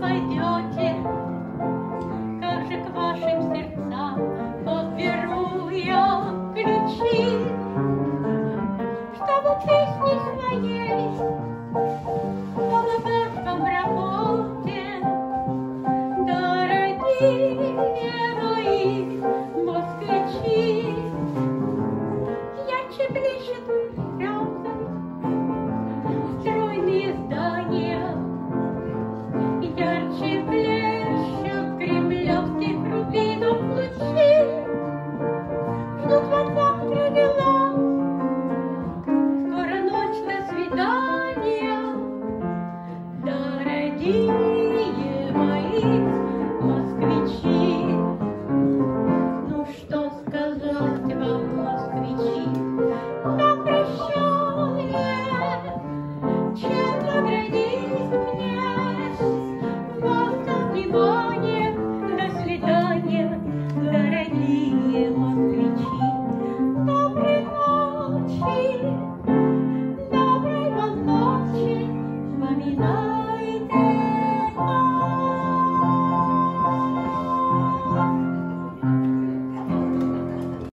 пойдете, как же к вашим сердцам подберу я ключи, чтобы песни своей помогать вам в работе, дорогие мои москвичи. Ярче блещет розы, стройные здания. Дорогие мои москвичи. Ну что сказать вам, москвичи? Да прощай, чем наградить мне? Вас до свидания, до свидания, дорогие.